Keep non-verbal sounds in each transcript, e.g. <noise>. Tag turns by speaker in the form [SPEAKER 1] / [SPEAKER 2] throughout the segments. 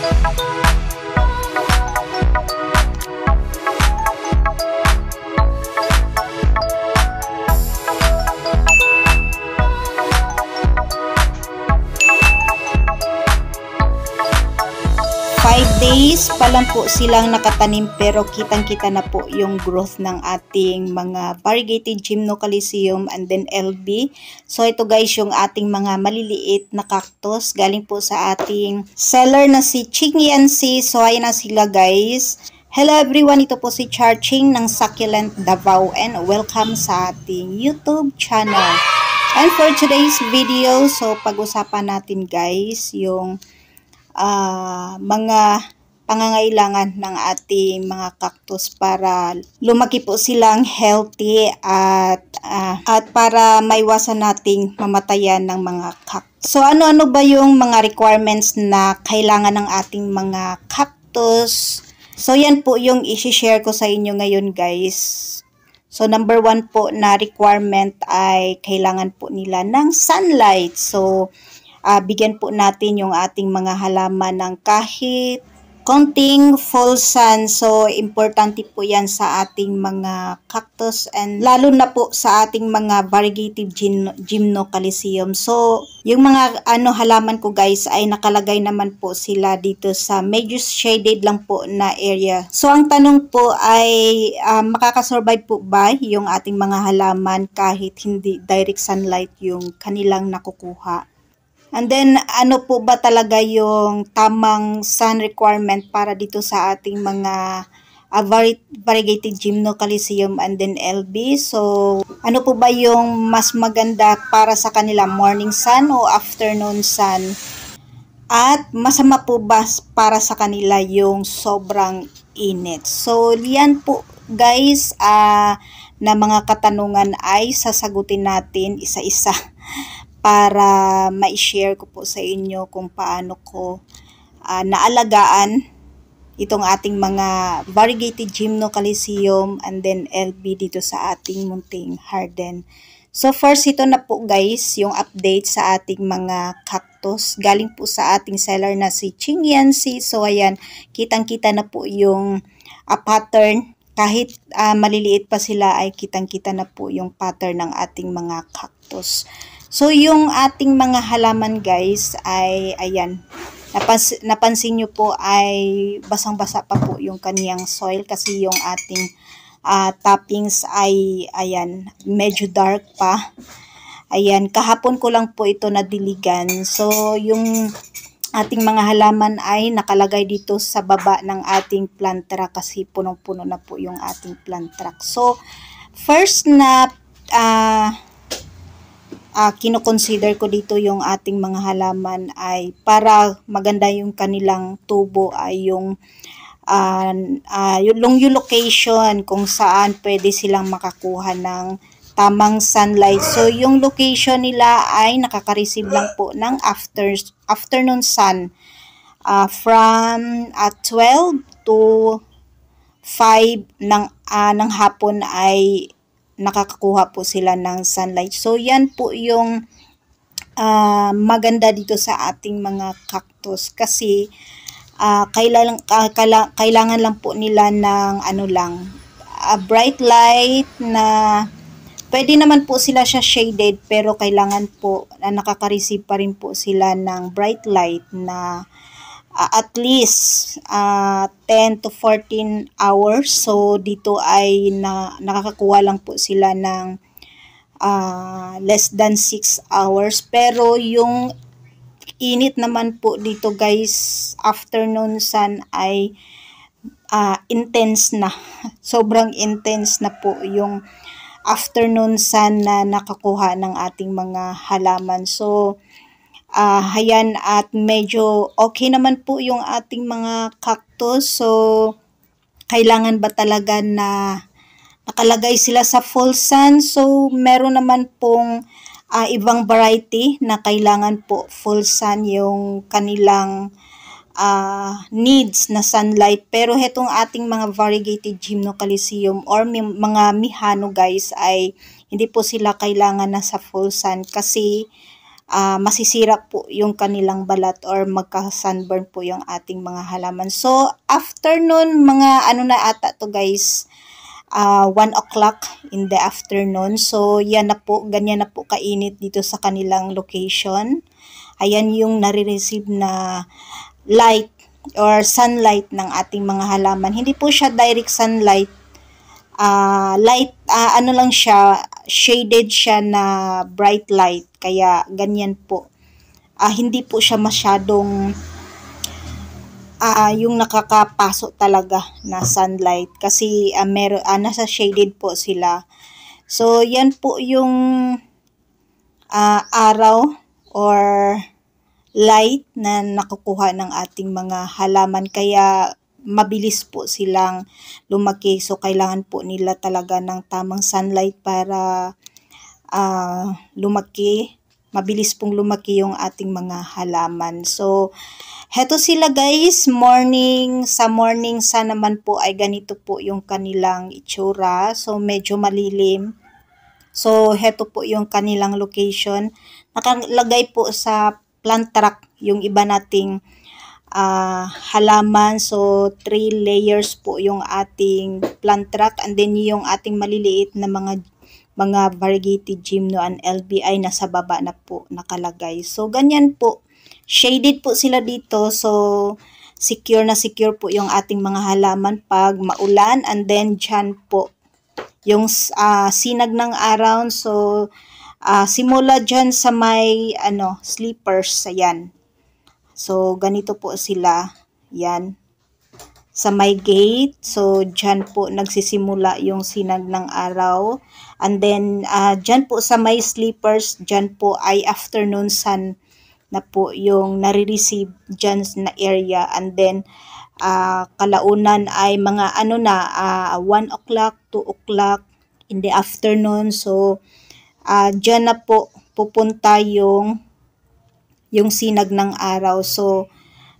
[SPEAKER 1] days pa lang po silang nakatanim pero kitang-kita na po yung growth ng ating mga variegated gymnocalcium and then LB. So ito guys yung ating mga maliliit na cactus galing po sa ating seller na si Ching Yancy. So ayan na sila guys. Hello everyone, ito po si Charching ng Succulent Davao and welcome sa ating YouTube channel. And for today's video, so pag-usapan natin guys yung uh, mga pangangailangan ng ating mga cactus para lumaki po silang healthy at uh, at para maiwasan nating mamatayan ng mga cactus. So ano-ano ba yung mga requirements na kailangan ng ating mga cactus? So yan po yung i-share ko sa inyo ngayon guys. So number one po na requirement ay kailangan po nila ng sunlight. So uh, bigyan po natin yung ating mga halaman ng kahit konting full sun. So, importante po yan sa ating mga cactus and lalo na po sa ating mga variegated gymnocalcium. So, yung mga ano halaman ko guys ay nakalagay naman po sila dito sa medyo shaded lang po na area. So, ang tanong po ay um, makakasurvive po ba yung ating mga halaman kahit hindi direct sunlight yung kanilang nakukuha? And then, ano po ba talaga yung tamang sun requirement para dito sa ating mga uh, vari variegated gymnocalcium and then LB. So, ano po ba yung mas maganda para sa kanila, morning sun o afternoon sun? At masama po ba para sa kanila yung sobrang init? So, yan po guys, uh, na mga katanungan ay sasagutin natin isa-isa <laughs> para ma-share ko po sa inyo kung paano ko uh, naalagaan itong ating mga variegated gymnocalcium and then LB dito sa ating munting harden. So first ito na po guys yung update sa ating mga cactus. Galing po sa ating seller na si Ching Yancy. So ayan, kitang-kita na po yung uh, pattern. Kahit uh, maliliit pa sila ay kitang-kita na po yung pattern ng ating mga cactus. So, yung ating mga halaman guys ay, ayan, napans napansin nyo po ay basang-basa pa po yung kaniyang soil kasi yung ating uh, toppings ay, ayan, medyo dark pa. Ayan, kahapon ko lang po ito nadiligan. So, yung ating mga halaman ay nakalagay dito sa baba ng ating plant track kasi punong-puno na po yung ating plant track. So, first na uh, uh, kinoconsider ko dito yung ating mga halaman ay para maganda yung kanilang tubo ay yung uh, uh, yung, yung location kung saan pwede silang makakuha ng tamang sunlight. So, yung location nila ay nakaka-receive lang po ng after, afternoon sun uh, from uh, 12 to 5 ng, uh, ng hapon ay nakakakuha po sila ng sunlight. So, yan po yung uh, maganda dito sa ating mga cactus kasi uh, kailangan, uh, kailangan lang po nila ng ano lang, a bright light na pwede naman po sila siya shaded pero kailangan po na nakaka-receive pa rin po sila ng bright light na uh, at least uh, 10 to 14 hours. So, dito ay na, nakakakuha lang po sila ng uh, less than 6 hours. Pero yung init naman po dito guys, afternoon sun ay uh, intense na. <laughs> Sobrang intense na po yung afternoon sun na nakakuha ng ating mga halaman. So, uh, hayan at medyo okay naman po yung ating mga cactus. So, kailangan ba talaga na nakalagay sila sa full sun? So, meron naman pong uh, ibang variety na kailangan po full sun yung kanilang uh, needs na sunlight. Pero hetong ating mga variegated gymnocalcium or mga mihano guys ay hindi po sila kailangan na sa full sun kasi uh, masisira po yung kanilang balat or magka-sunburn po yung ating mga halaman. So, afternoon, mga ano na ata to guys, uh, 1 o'clock in the afternoon. So, yan na po, ganyan na po kainit dito sa kanilang location. Ayan yung nare-receive na light or sunlight ng ating mga halaman. Hindi po siya direct sunlight. Uh, light, uh, ano lang siya, shaded siya na bright light. Kaya ganyan po. Uh, hindi po siya masyadong uh, yung nakakapasok talaga na sunlight. Kasi uh, mer uh, nasa shaded po sila. So, yan po yung uh, araw or light na nakukuha ng ating mga halaman kaya mabilis po silang lumaki. So kailangan po nila talaga ng tamang sunlight para uh, lumaki. Mabilis pong lumaki yung ating mga halaman. So heto sila guys. Morning sa morning sa naman po ay ganito po yung kanilang itsura. So medyo malilim. So heto po yung kanilang location. Nakalagay po sa plant track yung iba nating uh, halaman. So, three layers po yung ating plant track and then yung ating maliliit na mga mga variegated gymno and LBI nasa baba na po nakalagay. So, ganyan po. Shaded po sila dito. So, secure na secure po yung ating mga halaman pag maulan and then dyan po yung uh, sinag ng araw. So, uh, simula dyan sa may ano, sleepers, ayan. So, ganito po sila, yan. Sa may gate, so dyan po nagsisimula yung sinag ng araw. And then, uh, dyan po sa may sleepers, dyan po ay afternoon sun na po yung nare-receive dyan na area. And then, uh, kalaunan ay mga ano na, uh, 1 o'clock, 2 o'clock in the afternoon. So, uh, dyan na po pupunta yung yung sinag ng araw. So,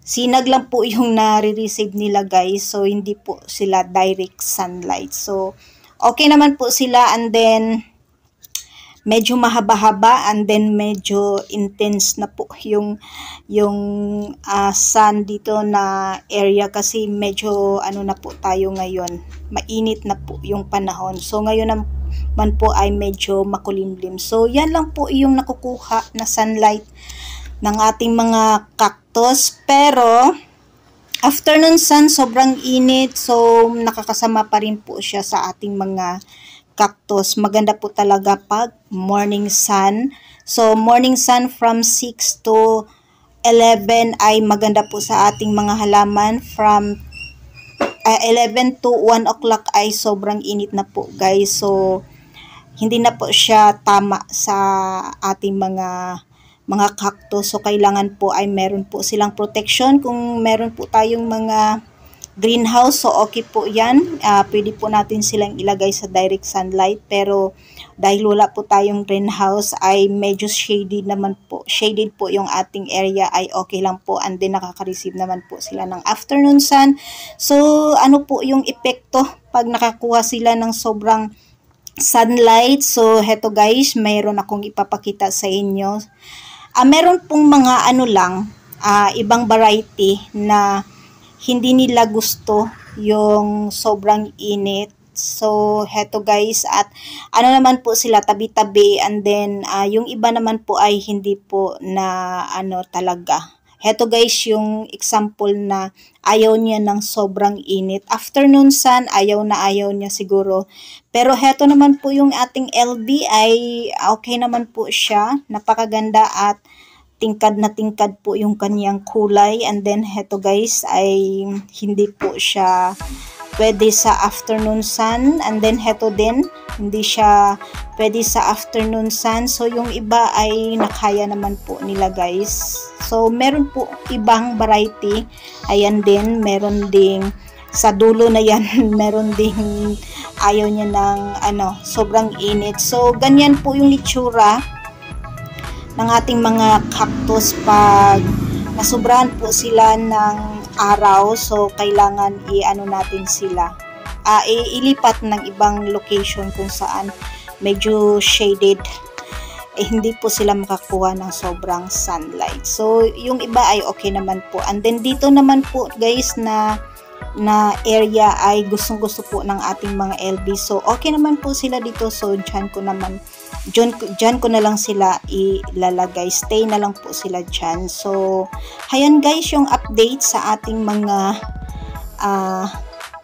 [SPEAKER 1] sinag lang po yung nare-receive nila guys. So, hindi po sila direct sunlight. So, okay naman po sila. And then medyo mahaba-haba. And then medyo intense na po yung yung uh, sun dito na area. Kasi medyo ano na po tayo ngayon. Mainit na po yung panahon. So ngayon naman po ay medyo makulimlim. So yan lang po yung nakukuha na sunlight ng ating mga cactus pero afternoon sun sobrang init so nakakasama pa rin po siya sa ating mga cactus. Maganda po talaga pag morning sun. So, morning sun from 6 to 11 ay maganda po sa ating mga halaman. From uh, 11 to 1 o'clock ay sobrang init na po guys. So, hindi na po siya tama sa ating mga mga cactus. So, kailangan po ay meron po silang protection. Kung meron po tayong mga greenhouse. So, okay po yan. Uh, pwede po natin silang ilagay sa direct sunlight. Pero, dahil wala po tayong greenhouse, ay medyo shaded naman po. Shaded po yung ating area ay okay lang po. And then, nakaka-receive naman po sila ng afternoon sun. So, ano po yung epekto pag nakakuha sila ng sobrang sunlight. So, heto guys, mayroon akong ipapakita sa inyo. Uh, meron pong mga ano lang, uh, ibang variety na hindi nila gusto yung sobrang init. So, heto guys, at ano naman po sila, tabi-tabi, and then, uh, yung iba naman po ay hindi po na, ano, talaga. Heto guys, yung example na ayaw niya ng sobrang init. Afternoon sun, ayaw na ayaw niya siguro. Pero heto naman po yung ating LB ay okay naman po siya. Napakaganda at tingkad na tingkad po yung kanyang kulay and then heto guys ay hindi po siya pwede sa afternoon sun and then heto din hindi siya pwede sa afternoon sun. So yung iba ay nakaya naman po nila guys. So meron po ibang variety. Ayan din meron ding sa dulo na yan <laughs> meron ding ayaw niya ng ano sobrang init. So ganyan po yung itsura ng ating mga cactus pag nasubrahan po sila ng araw so kailangan i-ano natin sila uh, ilipat ng ibang location kung saan medyo shaded eh, hindi po sila makakuha ng sobrang sunlight. So, yung iba ay okay naman po. And then, dito naman po guys na na area ay gustong gusto po ng ating mga LB. So, okay naman po sila dito. So, dyan ko naman, dyan, dyan ko na lang sila ilalagay. Stay na lang po sila dyan. So, hayan guys, yung update sa ating mga uh,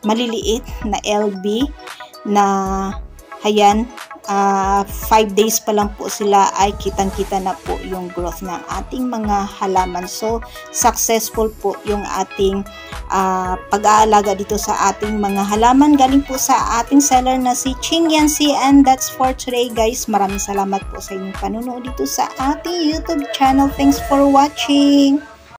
[SPEAKER 1] maliliit na LB na hayan, 5 uh, ah, days pa lang po sila ay kitang-kita na po yung growth ng ating mga halaman. So, successful po yung ating uh, pag-aalaga dito sa ating mga halaman. Galing po sa ating seller na si Ching Yancy and that's for today guys. Maraming salamat po sa inyong panunood dito sa ating YouTube channel. Thanks for watching!